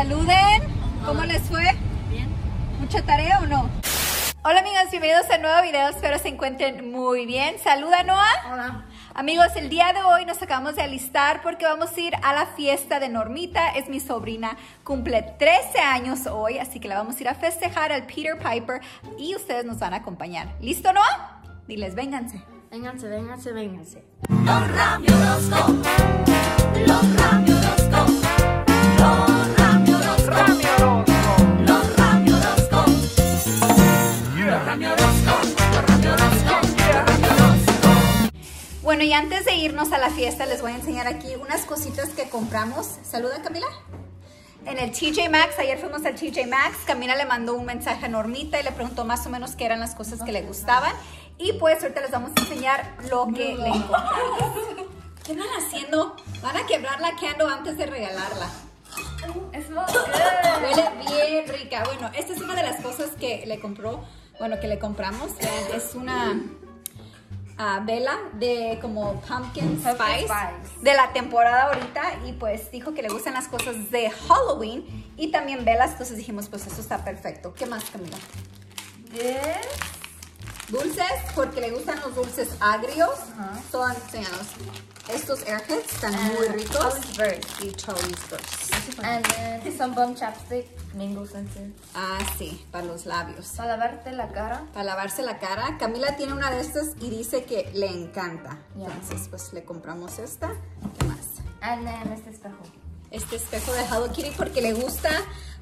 saluden. ¿Cómo les fue? Bien. ¿Mucha tarea o no? Hola amigos, bienvenidos a un nuevo video. Espero se encuentren muy bien. Saluda Noah. Hola. Amigos, el día de hoy nos acabamos de alistar porque vamos a ir a la fiesta de Normita. Es mi sobrina, cumple 13 años hoy, así que la vamos a ir a festejar al Peter Piper y ustedes nos van a acompañar. ¿Listo, Noah? Diles, vénganse. Vénganse, vénganse, vénganse. Los Bueno, y antes de irnos a la fiesta, les voy a enseñar aquí unas cositas que compramos. Saluda, Camila. En el TJ Maxx, ayer fuimos al TJ Maxx, Camila le mandó un mensaje a Normita y le preguntó más o menos qué eran las cosas que le gustaban. Y pues ahorita les vamos a enseñar lo que le encontramos. ¿Qué van haciendo? Van a quebrar la candle antes de regalarla. Huele bien rica. Bueno, esta es una de las cosas que le compró, bueno, que le compramos. Es una vela de como pumpkin spice, spice. de la temporada ahorita y pues dijo que le gustan las cosas de Halloween y también velas, entonces dijimos pues eso está perfecto. ¿Qué más, Camila? Dulces, porque le gustan los dulces agrios. Son, enséñanos. Estos airheads están muy Ah, ricos. Charlie's Bird. Y Charlie's Burst. And then some bum chapstick, mango scented. Ah, sí, para los labios. Para lavarte la cara. Para lavarse la cara. Camila tiene una de estas y dice que le encanta. Ya. Entonces, pues le compramos esta. ¿Qué más? And then este espejo. Este espejo de Hello Kitty porque le gusta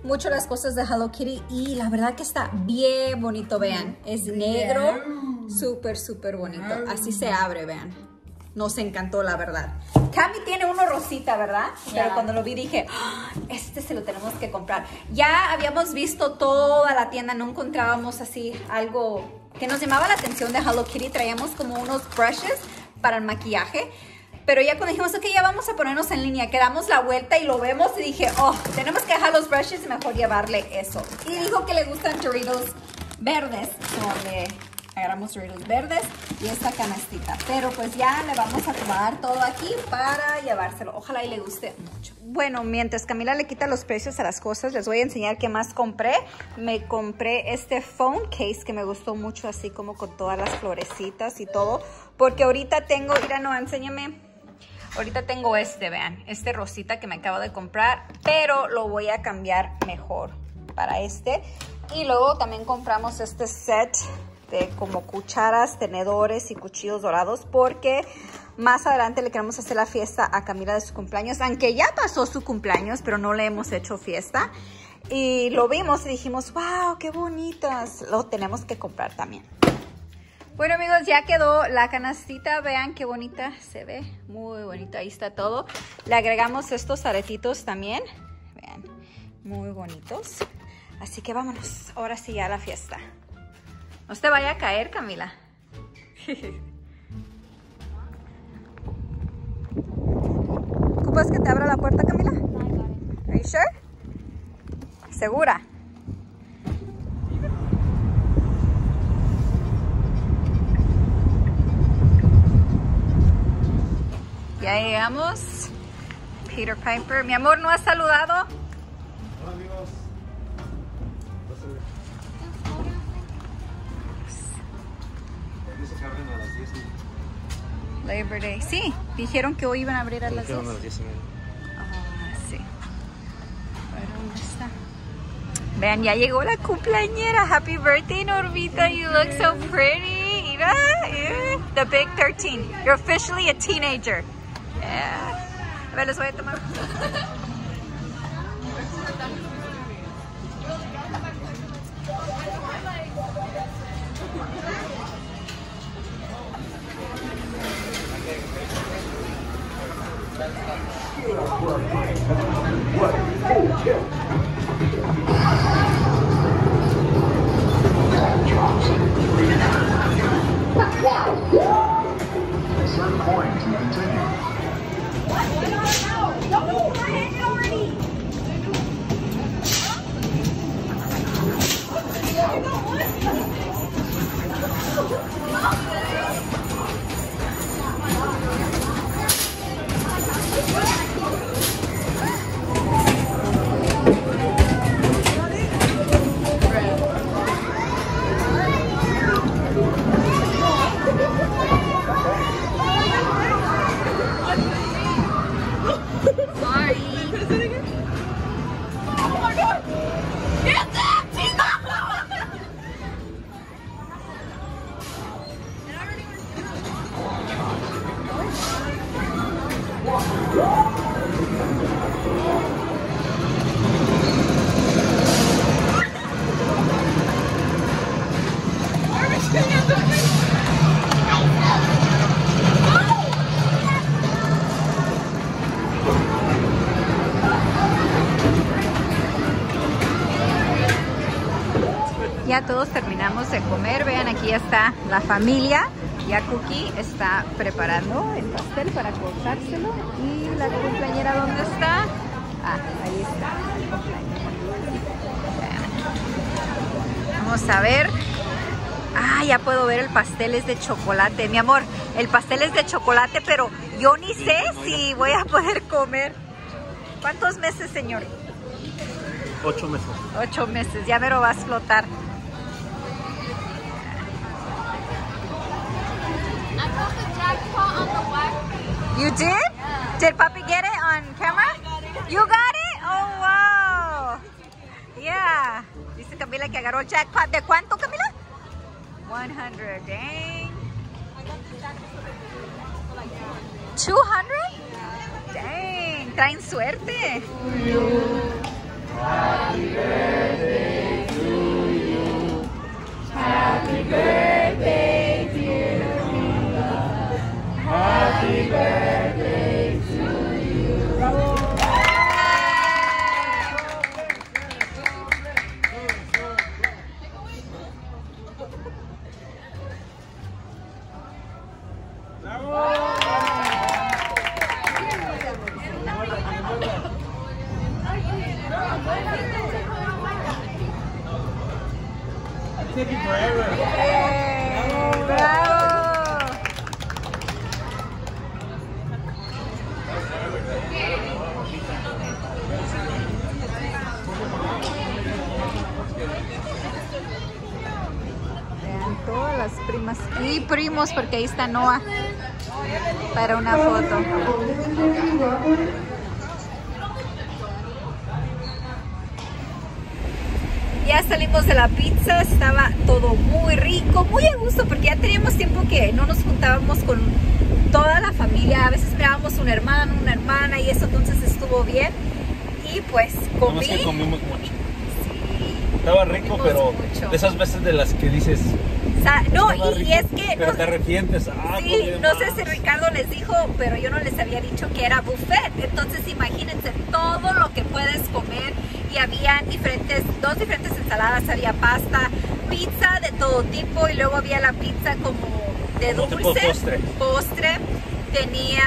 mucho las cosas de Hello Kitty y la verdad que está bien bonito, vean. Es negro, súper, súper bonito. Así se abre, vean. Nos encantó, la verdad. Cami tiene uno rosita, ¿verdad? Pero cuando lo vi dije, "Ah, este se lo tenemos que comprar. Ya habíamos visto toda la tienda, no encontrábamos así algo que nos llamaba la atención de Hello Kitty. Traíamos como unos brushes para el maquillaje. Pero ya cuando dijimos, ok, ya vamos a ponernos en línea, que damos la vuelta y lo vemos y dije, oh, tenemos que dejar los brushes y mejor llevarle eso. Y dijo que le gustan churritos verdes, so le agarramos churritos verdes y esta canastita. Pero pues ya le vamos a acomodar todo aquí para llevárselo. Ojalá y le guste mucho. Bueno, mientras Camila le quita los precios a las cosas, les voy a enseñar qué más compré. Me compré este phone case que me gustó mucho, así como con todas las florecitas y todo. Porque ahorita tengo, mira, no, enséñame. Ahorita tengo este, vean, este rosita que me acabo de comprar, pero lo voy a cambiar mejor para este. Y luego también compramos este set de como cucharas, tenedores y cuchillos dorados porque más adelante le queremos hacer la fiesta a Camila de su cumpleaños, aunque ya pasó su cumpleaños, pero no le hemos hecho fiesta. Y lo vimos y dijimos, wow, qué bonitas. Lo tenemos que comprar también. Bueno amigos, ya quedó la canastita, vean qué bonita se ve, muy bonita, ahí está todo. Le agregamos estos aretitos también, vean, muy bonitos. Así que vámonos, ahora sí ya a la fiesta. No te vaya a caer, Camila. ¿Ocupas que te abra la puerta, Camila? Are you sure? ¿Segura? Ya llegamos. Peter Piper. Mi amor, ¿no has saludado? Hola amigos. Labor Day. Sí, dijeron que hoy iban a abrir a las 10. quedan a las 10 y media. Ah, sí. A ver, ¿dónde está? Vean, ya llegó la cumpleañera. Happy birthday, Normita. You look so pretty. Mira, eh, the big 13. You're officially a teenager. Yeah. A ver, les voy a tomar. 名字 aquí está la familia. Ya Cookie está preparando el pastel para cortárselo. Y la cumpleañera, ¿dónde está? Ah, ahí está. Vamos a ver. Ah, ya puedo ver el pastel es de chocolate. Mi amor, el pastel es de chocolate, pero yo ni sé si voy a poder comer. ¿Cuántos meses, señor? Ocho meses. Ocho meses, ya me lo va a explotar. You did? Did Papi get it on camera? You got it? Oh, wow. Yeah. Dice Camila que agarró el jackpot. ¿De cuánto, Camila? 100. Dang. 200? Dang. Traen suerte. ¡Bravo! Todas las primas y primos porque ahí está Noah para una foto. Ya salimos de la pizza, estaba todo muy rico, muy a gusto porque ya teníamos tiempo que no nos juntábamos con toda la familia. A veces mirábamos un hermano, una hermana y eso entonces estuvo bien. Y pues comí. Nomás que comimos mucho. Estaba rico, pero mucho. de esas veces de las que dices. No, "Estaba y, y rico", es que Pero no- te arrepientes. Ah, Sí, no sé si Ricardo les dijo, pero yo no les había dicho que era buffet. Entonces imagínense todo lo que puedes comer y había diferentes, dos diferentes ensaladas, había pasta, pizza de todo tipo y luego había la pizza como de dulce, postre. postre. Tenía,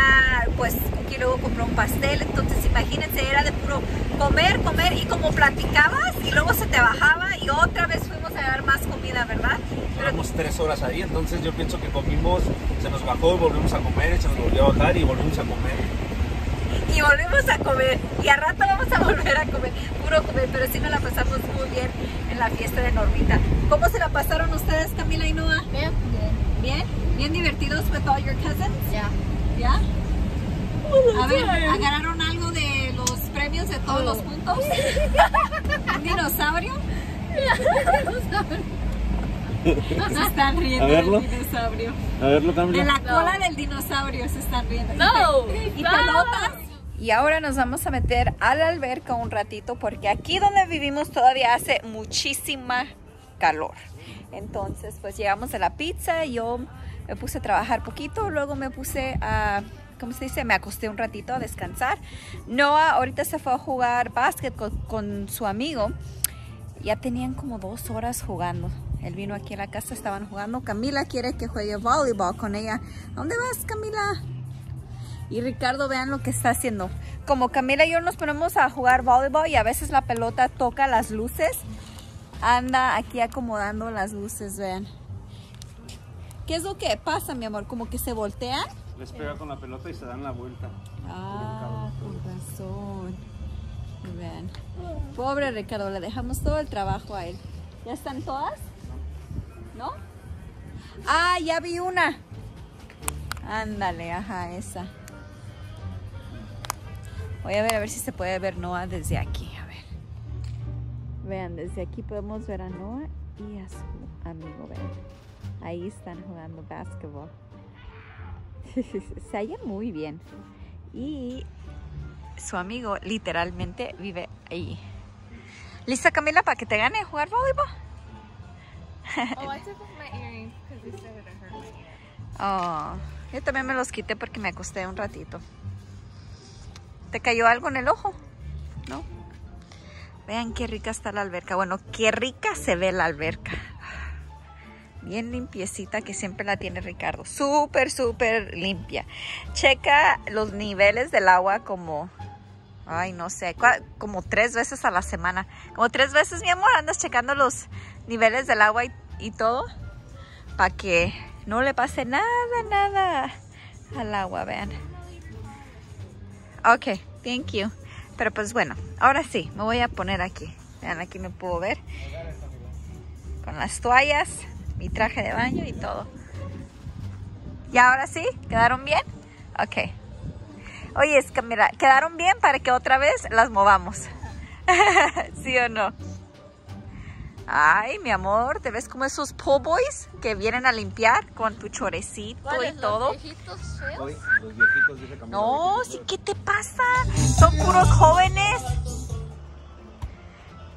pues, Cookie luego compró un pastel, entonces imagínense, era de puro comer, comer y como platicabas y luego se te bajaba y otra vez fuimos a dar más comida, ¿verdad? Duramos tres horas ahí, entonces yo pienso que comimos, se nos bajó y volvimos a comer, y se nos volvió a bajar y volvimos a comer. y volvemos a comer y a rato vamos a volver a comer, puro comer, pero sí nos la pasamos muy bien en la fiesta de Normita. ¿Cómo se la pasaron ustedes, Camila y Noah? Yeah. ¿Bien? ¿Bien divertidos with all your cousins? Yeah. ¿Ya? A ver, ¿agarraron algo de los premios de todos los puntos? ¿Un dinosaurio? Se están riendo A verlo. del dinosaurio. A verlo, De la cola del dinosaurio se están riendo. No. ¿Y pelotas? Y ahora nos vamos a meter a la alberca un ratito porque aquí donde vivimos todavía hace muchísima calor. Entonces, pues llegamos a la pizza, yo me puse a trabajar poquito, luego me puse a, ¿cómo se dice? Me acosté un ratito a descansar. Noah ahorita se fue a jugar básquet con, con su amigo. Ya tenían como dos horas jugando. Él vino aquí a la casa, estaban jugando. Camila quiere que juegue voleibol con ella. ¿A dónde vas, Camila? Y Ricardo, vean lo que está haciendo. Como Camila y yo nos ponemos a jugar voleibol y a veces la pelota toca las luces, anda aquí acomodando las luces, vean. ¿Qué es lo que pasa, mi amor? Como que se voltean. Les pega con la pelota y se dan la vuelta. Ah, con razón. Vean. Pobre Ricardo, le dejamos todo el trabajo a él. ¿Ya están todas? Ah, ya vi una. Ándale, ajá, esa. Voy a ver a ver si se puede ver Noah desde aquí. A ver. Vean, desde aquí podemos ver a Noah y a su amigo. Vean. Ahí están jugando básquetbol. se halla muy bien. Y su amigo literalmente vive ahí. ¿Lista Camila para que te gane jugar voleibol? Oh, I took off my earrings because they said it hurt my ear. Oh, yo también me los quité porque me acosté un ratito. ¿Te cayó algo en el ojo? ¿No? Vean qué rica está la alberca. Bueno, qué rica se ve la alberca. Bien limpiecita que siempre la tiene Ricardo. Súper, súper limpia. Checa los niveles del agua como, ay, no sé, como tres veces a la semana. Como tres veces, mi amor, andas checando los niveles del agua y, y todo. Para que no le pase nada, nada al agua, vean. Ok, thank you. Pero pues bueno, ahora sí, me voy a poner aquí. Vean, aquí me puedo ver. Con las toallas, mi traje de baño y todo. ¿Y ahora sí? ¿Quedaron bien? Ok. Oye, es que mira, quedaron bien para que otra vez las movamos. ¿Sí o no? Ay, mi amor, ¿te ves como esos po' boys que vienen a limpiar con tu chorecito y todo? Hoy, los viejitos dice. No, sí, ¿qué te pasa? Son puros jóvenes.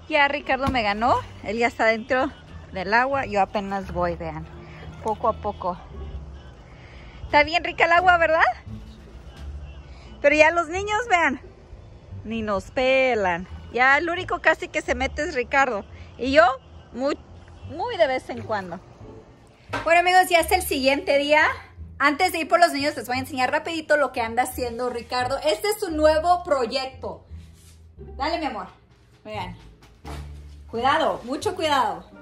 Ya Ricardo me ganó. Él ya está dentro del agua. Yo apenas voy, vean. Poco a poco. Está bien rica el agua, ¿verdad? Pero ya los niños, vean. Ni nos pelan. Ya el único casi que se mete es Ricardo. Y yo, muy, muy de vez en cuando. Bueno amigos, ya es el siguiente día. Antes de ir por los niños les voy a enseñar rapidito lo que anda haciendo Ricardo. Este es su nuevo proyecto. Dale mi amor. Vean. Cuidado, mucho cuidado.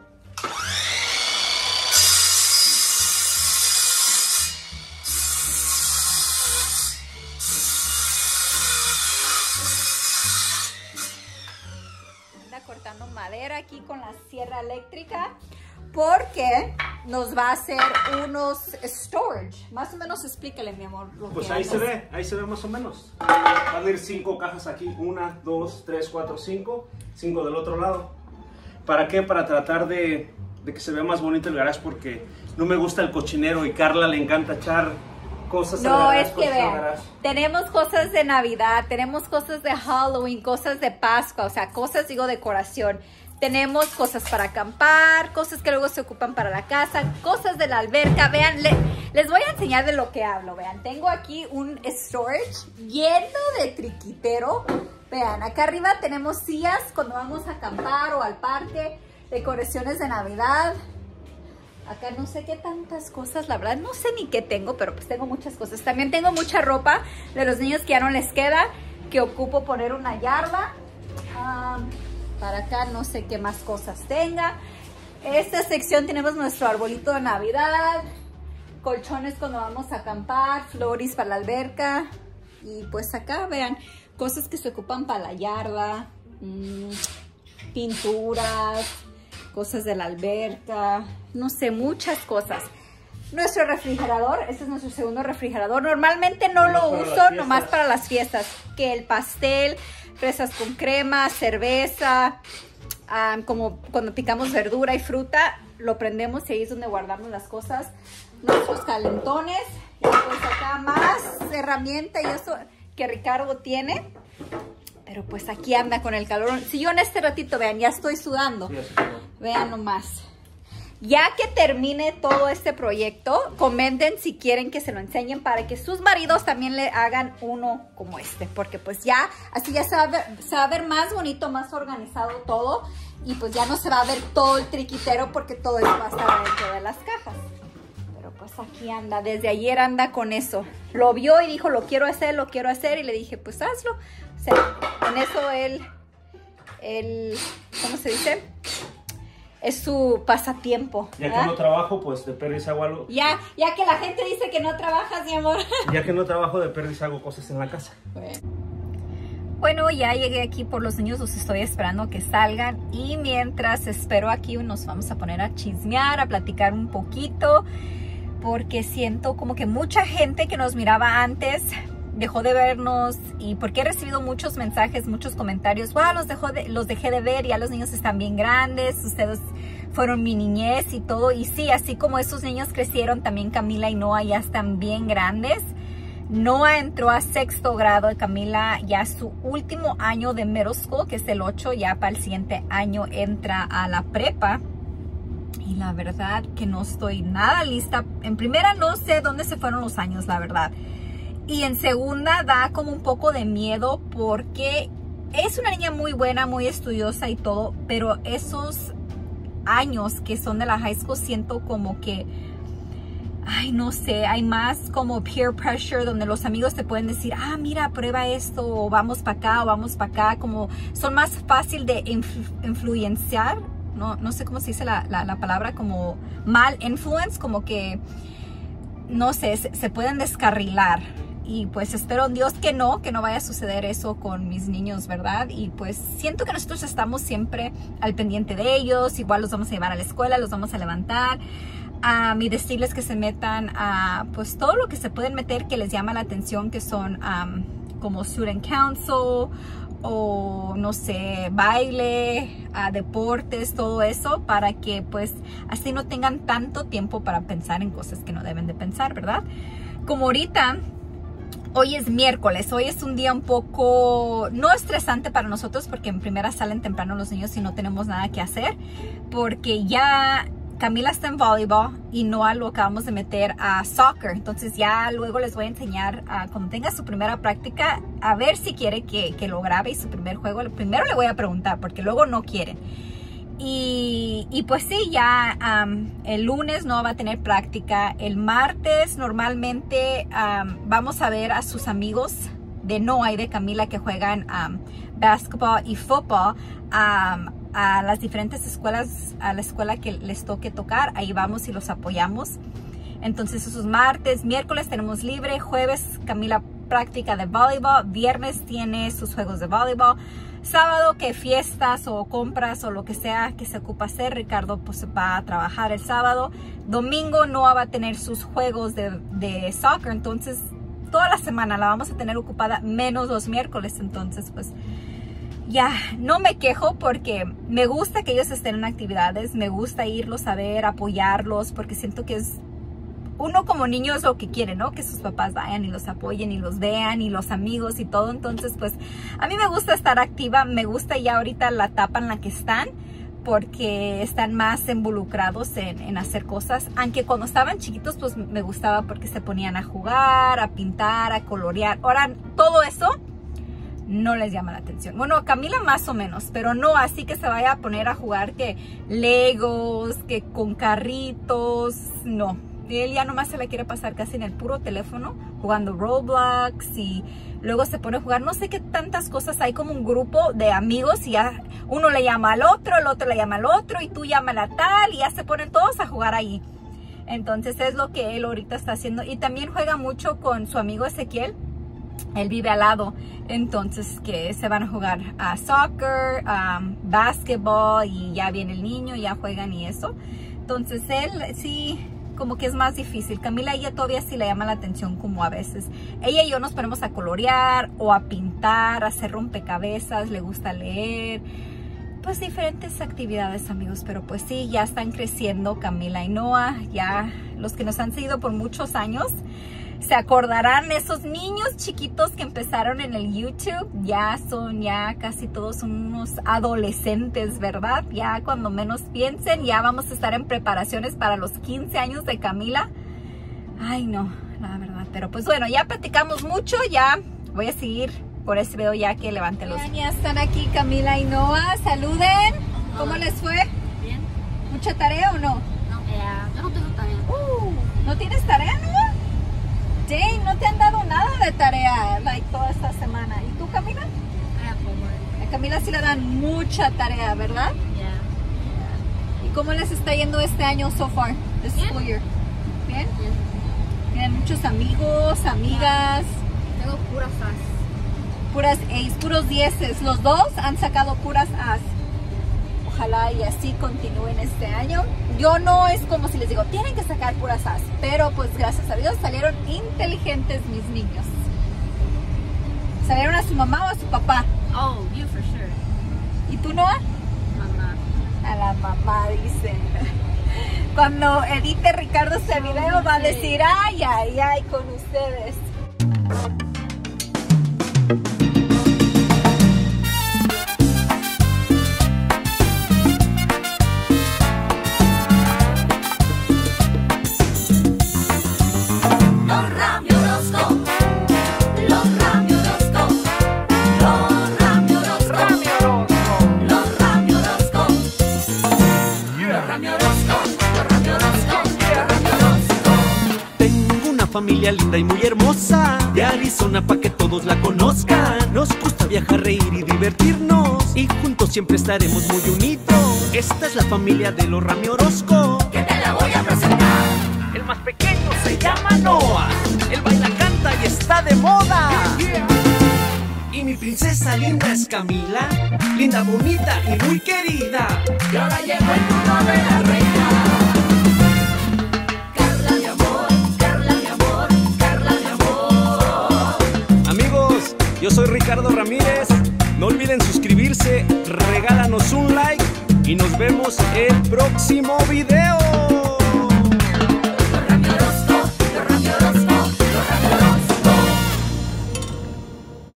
Madera aquí con la sierra eléctrica porque nos va a hacer unos storage. Más o menos explícale, mi amor. Pues ahí se ve, ahí se ve más o menos. Van a ir cinco cajas aquí, una, dos, tres, cuatro, cinco, cinco del otro lado. ¿Para qué? Para tratar de, de que se vea más bonito el garage porque no me gusta el cochinero y Carla le encanta echar cosas No, es que vean, tenemos cosas de Navidad, tenemos cosas de Halloween, cosas de Pascua, o sea, cosas, digo, decoración. Tenemos cosas para acampar, cosas que luego se ocupan para la casa, cosas de la alberca. Vean, le- les voy a enseñar de lo que hablo. Vean, tengo aquí un storage lleno de triquitero. Vean, acá arriba tenemos sillas cuando vamos a acampar o al parque, decoraciones de Navidad. Acá no sé qué tantas cosas, la verdad no sé ni qué tengo, pero pues tengo muchas cosas. También tengo mucha ropa de los niños que ya no les queda, que ocupo poner una yarda. Am, para acá no sé qué más cosas tenga. Esta sección tenemos nuestro arbolito de Navidad, colchones cuando vamos a acampar, flores para la alberca. Y pues acá vean, cosas que se ocupan para la yarda, mm, pinturas, cosas de la alberca, no sé, muchas cosas. Nuestro refrigerador, este es nuestro segundo refrigerador. Normalmente no Nomás lo uso, nomás para las fiestas. Que el pastel, fresas con crema, cerveza, ah, como cuando picamos verdura y fruta, lo prendemos y ahí es donde guardamos las cosas. Nuestros calentones, y pues acá más herramienta y eso que Ricardo tiene. Pero pues aquí anda con el calor. Si yo en este ratito, vean, ya estoy sudando. Sí. Vean nomás. Ya que termine todo este proyecto, comenten si quieren que se lo enseñen para que sus maridos también le hagan uno como este. Porque pues ya, así ya se va a ver, más bonito, más organizado todo. Y pues ya no se va a ver todo el triquitero porque todo eso va a estar dentro de las cajas. Pero pues aquí anda, desde ayer anda con eso. Lo vio y dijo, lo quiero hacer, lo quiero hacer. Y le dije, pues hazlo. O sea, en eso él, él, ¿cómo se dice? Es su pasatiempo. Ya que no trabajo, pues de perdiz hago algo. Ya, ya que la gente dice que no trabajas, mi amor. Ya que no trabajo de perdiz hago cosas en la casa. Bueno, ya llegué aquí por los niños, los estoy esperando que salgan y mientras espero aquí nos vamos a poner a chismear, a platicar un poquito, porque siento como que mucha gente que nos miraba antes dejó de vernos y porque he recibido muchos mensajes, muchos comentarios, wow, los, dejó de- los dejé de ver, ya los niños están bien grandes, ustedes fueron mi niñez y todo, y sí, así como esos niños crecieron, también Camila y Noah ya están bien grandes. Noah entró a sexto grado y Camila ya su último año de middle school, que es el 8, ya para el siguiente año entra a la prepa. Y la verdad que no estoy nada lista. En primera no sé dónde se fueron los años, la verdad. Y en segunda da como un poco de miedo porque es una niña muy buena, muy estudiosa y todo, pero esos años que son de la high school siento como que ay, no sé, hay más como peer pressure donde los amigos te pueden decir, ah, mira, prueba esto, o vamos para acá, o vamos para acá, como son más fácil de influ- influenciar, no, no sé cómo se dice la, la- la palabra, como mal influence, como que, no sé, se pueden descarrilar. Y pues espero en Dios que no, que no vaya a suceder eso con mis niños, ¿verdad? Y pues siento que nosotros estamos siempre al pendiente de ellos, igual los vamos a llevar a la escuela, los vamos a levantar a y decirles que se metan a pues todo lo que se pueden meter que les llama la atención que son am, como student council o no sé baile a deportes todo eso para que pues así no tengan tanto tiempo para pensar en cosas que no deben de pensar verdad como ahorita Hoy es miércoles, hoy es un día un poco no estresante para nosotros porque en primera salen temprano los niños y no tenemos nada que hacer porque ya Camila está en voleibol y Noah lo acabamos de meter a soccer. Entonces ya luego les voy a enseñar a, cuando tenga su primera práctica a ver si quiere que, que lo grabe y su primer juego. Primero le voy a preguntar porque luego no quieren. Y, pues sí, ya am, el lunes no va a tener práctica. El martes normalmente am, vamos a ver a sus amigos de Noah y de Camila que juegan um, basketball y fútbol um, a las diferentes escuelas, a la escuela que les toque tocar. Ahí vamos y los apoyamos. Entonces esos martes, miércoles tenemos libre, jueves Camila práctica de voleibol, viernes tiene sus juegos de voleibol, sábado que fiestas o compras o lo que sea que se ocupa hacer, Ricardo pues va a trabajar el sábado, domingo no va a tener sus juegos de, de soccer, entonces toda la semana la vamos a tener ocupada menos los miércoles, entonces pues ya, no me quejo porque me gusta que ellos estén en actividades, me gusta irlos a ver, apoyarlos, porque siento que es uno como niño es lo que quiere, ¿no? Que sus papás vayan y los apoyen y los vean y los amigos y todo. Entonces, pues a mí me gusta estar activa, me gusta ya ahorita la etapa en la que están porque están más involucrados en, en, hacer cosas. Aunque cuando estaban chiquitos, pues me gustaba porque se ponían a jugar, a pintar, a colorear. Ahora, todo eso no les llama la atención. Bueno, Camila más o menos, pero no así que se vaya a poner a jugar que Legos, que con carritos, no. Él ya nomás se la quiere pasar casi en el puro teléfono, jugando Roblox y luego se pone a jugar no sé qué tantas cosas. Hay como un grupo de amigos y ya uno le llama al otro, el otro le llama al otro y tú llamas a tal y ya se ponen todos a jugar ahí. Entonces es lo que él ahorita está haciendo. Y también juega mucho con su amigo Ezequiel. Él vive al lado. Entonces que se van a jugar a soccer, um, basketball y ya viene el niño, ya juegan y eso. Entonces él sí como que es más difícil. Camila ella todavía sí le llama la atención como a veces. Ella y yo nos ponemos a colorear o a pintar, a hacer rompecabezas, le gusta leer. Pues diferentes actividades amigos, pero pues sí, ya están creciendo Camila y Noah, ya los que nos han seguido por muchos años. Se acordarán esos niños chiquitos que empezaron en el YouTube, ya son ya casi todos unos adolescentes, ¿verdad? Ya cuando menos piensen, ya vamos a estar en preparaciones para los 15 años de Camila. Ay, no, la verdad, pero pues bueno, ya platicamos mucho, ya voy a seguir por ese video ya que levante los... Ya están aquí Camila y Noah, saluden. ¿Cómo les fue? Bien. ¿Mucha tarea o no? No, ya. Yo no tengo tarea. Uh, ¿No tienes tarea, Noah? No te han dado nada de tarea like, toda esta semana. ¿Y tú, Camila? I have homework. A Camila sí le dan mucha tarea, ¿verdad? Yeah. ¿Y cómo les está yendo este año so far? This school year? ¿Bien? ¿Tienen muchos amigos, amigas? Tengo pura faz. Puras A's, puros dieces. Los dos han sacado puras A's. Ojalá y así continúen este año. Yo no es como si les digo, tienen que sacar puras A's. Pero pues gracias a Dios salieron inteligentes mis niños. ¿Salieron a su mamá o a su papá? Oh, you for sure. ¿Y tú, Noah? Mamá. A la mamá, dicen. Cuando edite Ricardo este video va a decir, ay, ay, ay, con ustedes. Linda y muy hermosa de Arizona pa' que todos la conozcan. Nos gusta viajar, reír y divertirnos y juntos siempre estaremos muy unidos. Esta es la familia de los Rami Orozco. Que te la voy a presentar. El más pequeño se llama Noah. Él baila, canta y está de moda. Y mi princesa linda es Camila, linda, bonita y muy querida. Y ahora llegó el turno de la reina. Yo soy Ricardo Ramírez. No olviden suscribirse, regálanos un like y nos vemos el próximo video.